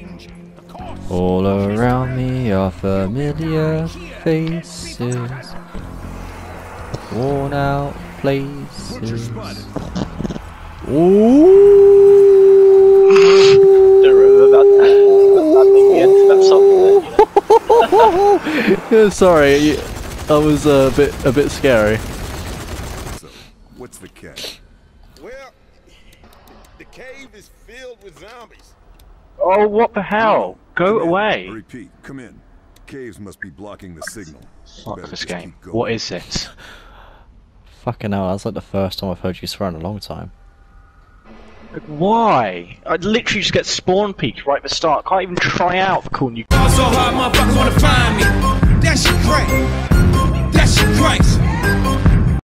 change. All around me are familiar faces, worn out Butcher places. spotted. Don't remember about that being the end of that song. Yeah, Sorry, you- that was a bit a bit scary. So, what's the catch? Well, the cave is filled with zombies. Oh, what the hell? Go Come in. away. Repeat, come in. Caves must be blocking the signal. Fuck Better this just game. What is this? Fucking hell, that's like the first time I've heard you swear in a long time. Like, Why? I literally just get spawn peeked right at the start. Can't even try out for calling you.